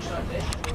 shot there.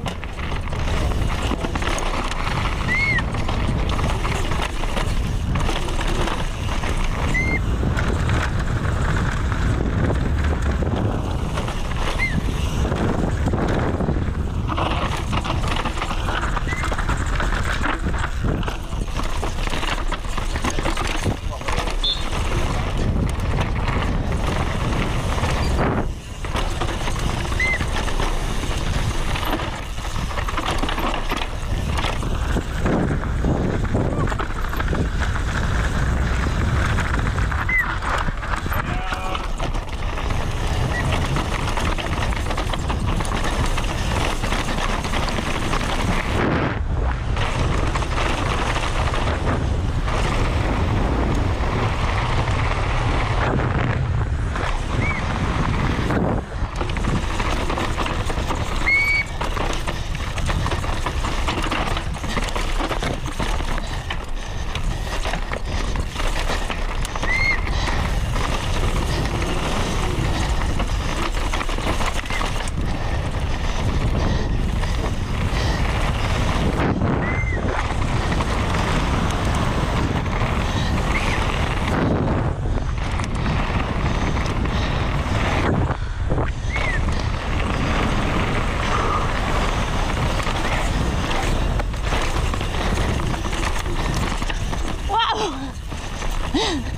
哦。